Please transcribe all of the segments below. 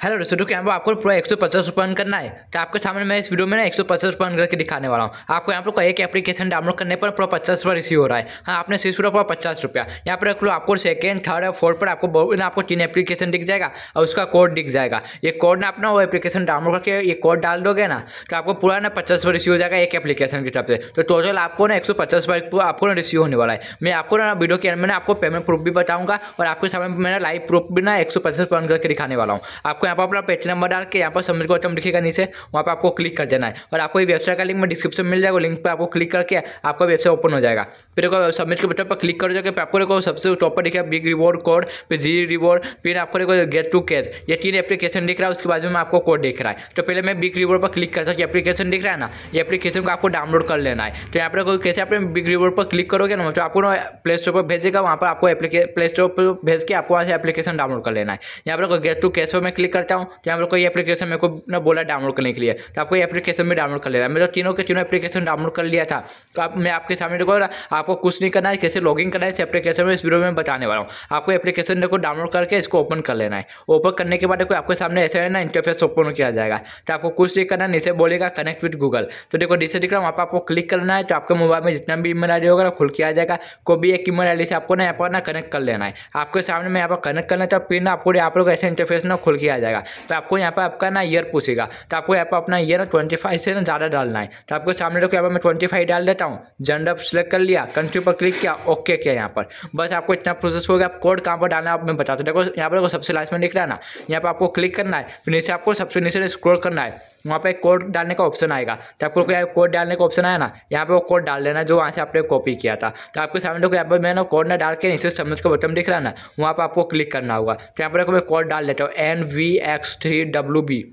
Hello दोस्तों क्या यहाँ आपको पूरा एक सौ पचास रुपये करना है। तो आपके सामने मैं इस वीडियो में ना एक सौ पचास रुपये करके दिखाने वाला हूँ। आपको यहाँ पर एक एप्लीकेशन डाउनलोड करने पर पूरा पचास रुपये रिसीव हो रहा है। हाँ आपने सीस पूरा पूरा पचास रुपया। यहाँ पर रख लो, आपको सेकंड थर्ड और फोर्थ पर आपको ना आपको तीन एप्लीकेशन दिख जाएगा और उसका कोड दिख जाएगा। ये कोड ना अपना वो एप्लीकेशन डाउनलोड करके ये कोड डाल दोगे ना तो आपको पूरा ना पचास रुपये रिसीव हो जाएगा एक एप्लीकेशन की तरफ़ से। तो टोटल आपको ना एक सौ पचास रुपये आपको ना रिसीव होने वाला है। मैं आपको ना वीडियो के अंदर आपको पेमेंट प्रूफ भी बताऊँगा और आपके सामने मेरा लाइव प्रूफ भी ना एक सौ पचास रुपये करके दिखाने वाला हूँ। आपको यहाँ पर अपना पेटी नंबर डाल के यहाँ पर को बटन दिखेगा नीचे वहाँ पर आपको क्लिक कर देना है। और आपको वेबसाइट का लिंक में डिस्क्रिप्शन मिल जाएगा लिंक पर आपको क्लिक करके आपका वेबसाइट ओपन हो जाएगा। फिर सबमिट के बटन पर क्लिक कर जाएगा आपको देखो सबसे टॉप पर दिखेगा बिग रिवॉर्ड कोड फिर जी रिवॉर्ड फिर आपको देखो गेट टू कैश ये तीन एप्लीकेशन दिख रहा है, उसके बाजू में आपको कोड दिख रहा है। तो पहले मैं बिग रिवॉर्ड पर क्लिक करता हूँ एप्लीकेशन दिख रहा है ना, ये एप्लीकेशन को आपको डाउनलोड कर लेना है। तो यहाँ पर कैसे आप बिग रिवॉर्ड पर क्लिक करोगे ना तो आपको प्ले स्टोर पर भेजेगा, वहाँ पर आपको प्ले स्टोर पर भेज के आपको वहाँ से एप्लीकेशन डाउनलोड कर लेना है। यहाँ पर गेट टू कैश पर मैं क्लिक करता हूँ तो यहाँ पर कोई एप्लीकेशन मेरे को ना बोला डाउनलोड करने के लिए। तो आपको एप्लीकेशन में डाउनलोड कर लेना। मैं तो तीनों के तीनों एप्लीकेशन डाउनलोड कर लिया था। तो आप, मैं आपके सामने देखो, आपको कुछ नहीं करना है, कैसे लॉगिन करना है, इस एप्लीकेशन में, इस वीडियो में बताने वाला हूँ। आपको एप्लीकेशन देखो डाउनलोड करके इसको ओपन कर लेना है। ओपन करने के बाद देखो, आपके सामने ऐसे है ना इंटरफेस ओपन किया जाएगा। तो आपको कुछ नहीं करना, नीचे बोलेगा कनेक्ट विद गूगल तो देखो नीचे दिख रहा हूँ आपको क्लिक करना है तो आपके मोबाइल में जितना भी ईमेल आई होगा खुल के आ जाएगा। कोई भी एक ईमेल आई से आपको ना यहाँ पर ना कनेक्ट कर लेना है। आपके सामने में यहाँ पर कनेक्ट करना है तो फिर ना आपको यहाँ पर ऐसे इंटरफेस ना खुल के आ जाएगा। तो आपको यहाँ पर आपका ना ईयर पूछेगा। तो आपको यहाँ पर अपना ना ट्वेंटी फाइव से ना ज़्यादा डालना है। तो आपको सामने देखो यहाँ पर मैं ट्वेंटी फाइव डाल देता हूँ। जेंडर सेलेक्ट कर लिया कंट्री पर क्लिक किया ओके किया यहाँ पर। बस आपको इतना प्रोसेस हो गया। आप कोड कहाँ पर डालना आप मैं बताता हूँ। देखो यहाँ पर देखो सबसे लास्ट में दिख रहा है ना, यहाँ पर आपको क्लिक करना है। फिर नीचे आपको सबसे नीचे स्क्रॉल करना है। वहाँ पे कोड डालने का ऑप्शन आएगा। तो आपको कोड डालने का ऑप्शन आया ना, यहाँ पे वो कोड डाल देना जो वहाँ से आपने कॉपी किया था। तो आपके सामने देखो यहाँ पर मैंने कोड ना डाल के नीचे सबमिट का बटन दिख रहा है ना, वहाँ पर आपको क्लिक करना होगा। तो यहाँ पर देखो मैं कोड डाल देता हूँ। N V X three W B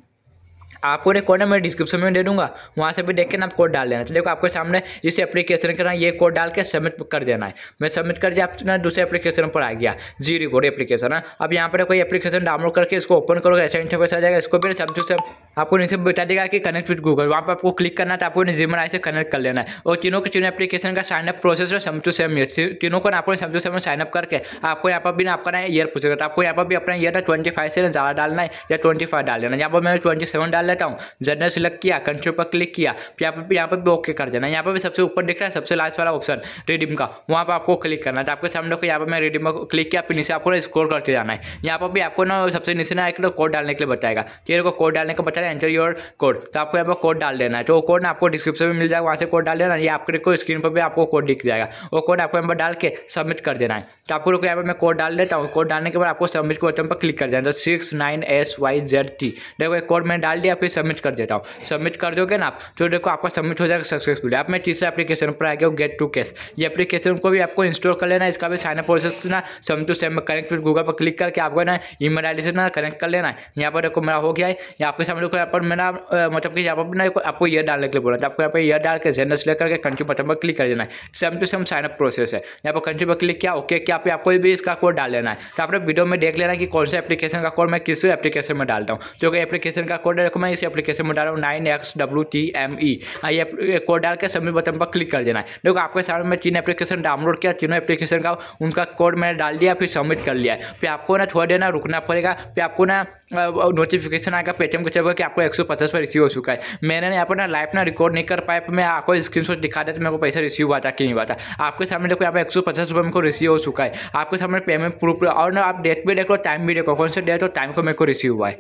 आपको ने कोड मैं डिस्क्रिप्शन में दे दूँगा, वहाँ से भी देख के ना आप कोड डाल देना। तो देखो आपके सामने इस एप्लीकेशन का ये कोड डाल के सबमिट कर देना है। मैं सबमिट कर दिया अपना दूसरे एप्लीकेशन पर आ गया जी रिपोर्ट एप्लीकेशन है। अब यहाँ पर कोई एप्लीकेशन डाउनलोड करके इसको ओपन करोगे, ऐसा इंटरफेस आ जाएगा, इसको भी सब। से आपको नीचे बता देगा कि कनेक्ट विद गूगल वहाँ पर आपको क्लिक करना है तो आपको जिमन आई से कनेक्ट कर लेना है। और तीनों के तीनों एप्लीकेशन का साइनअप प्रोसेस है सम टू सेम तीनों को आपको सम टू सेम साइनअप करके। आपको यहाँ पर भी ना ईयर पूछेगा तो आपको यहाँ पर भी अपना ईयर ट्वेंटी फाइव से ज़्यादा डालना है, या ट्वेंटी फाइव डाल देना यहाँ पर मैं ट्वेंटी सेवन डाल लेता हूँ। जनरल सिलेक्ट किया कंट्री पर क्लिक किया यहाँ पर यहाँ पर भी ओके कर देना। यहाँ पर भी सबसे ऊपर दिख रहा है, सबसे लास्ट वाला ऑप्शन रिडीम का। वहाँ पर आपको क्लिक करना है। तो आपके सामने को यहाँ पर मैं रिडीम को क्लिक किया, फिर नीचे आपको स्कोर करते जाना है। यहाँ पर भी आपको ना सबसे नीचे ना एक कोड डालने के लिए बताएगा तेरे को कोड डालने का बता रहा एंटर योर कोड तो आपको यहाँ पर कोड डाल देना है। तो कोड ना आपको डिस्क्रिप्शन में मिल जाएगा, वहाँ से कोड डाल देना ये आपके स्क्रीन पर भी आपको कोड दिख जाएगा। वो कोड आपको यहाँ पर डाल के सबमिट कर देना है। तो आपको रुको यहाँ पर मैं कोड डाल देता हूँ। कोड डालने के बाद आपको सबमिट के बटन पर क्लिक कर देना तो six nine S Y Z T देखो, एक कोड मैंने डाल दिया फिर सबमिट कर देता हूँ। सबमिट कर दोगे ना तो देखो आपका सबमिट हो जाएगा सक्सेसफुल आप मैं तीसरे एप्लीकेशन पर आ गया गेट टू कैश ये एप्लीकेशन को भी आपको इंस्टॉल कर लेना इसका भी साइनअप प्रोसेस ना same to same connect with Google पर क्लिक करके आपको ना ई मेल आई ना कनेक्ट कर लेना है। यहाँ पर देखो मेरा हो गया है यहाँ आपके सामने यहाँ पर मेरा मतलब कि यहाँ पर ना आपको ईयर डालने के लिए बोला था। आपको यहाँ पर ईयर डाल के जेंडर सेलेक्ट करके कंट्री बटन पर क्लिक कर देना है। Same to same sign up process है। यहाँ पर कंट्री पर क्लिक किया ओके क्या आपको भी इसका कोड डाल लेना है। तो आपने वीडियो में देख लेना कि कौन सा एप्लीकेशन का कोड मैं किस एप्लीकेशन में डालता हूँ। कि एप्लीकेशन का कोड देखो मैं इस एप्लीकेशन में डाल रहा हूँ nine X W T M E ये कोड डाल के सबमिट बटन पर क्लिक कर देना है। देखो, आपके सामने में तीन एप्लीकेशन डाउनलोड किया, तीनों एप्लीकेशन का उनका कोड मैंने डाल दिया, फिर सबमिट कर लिया है। फिर आपको ना थोड़ा देर ना रुकना पड़ेगा। फिर आपको ना नोटिफिकेशन आएगा पेटीएम के चलेगा कि आपको एक सौ पचास पर रिसीव हो चुका है। मैंने यहाँ पर ना लाइव ना रिकॉर्ड नहीं कर पाया मैं आपको स्क्रीन शॉट दिखा देता मेरे को पैसा रिसीव हुआ था कि नहीं हुआ था। आपके सामने देखो, यहाँ पर एक सौ पचास रुपये मेरे को रिसीव हो चुका है। आपके सामने पेमेंट प्रूफ और ना आप डेट भी देखो टाइम भी देखो कौन से डेट और टाइम को मेरे को रिसीव हुआ है।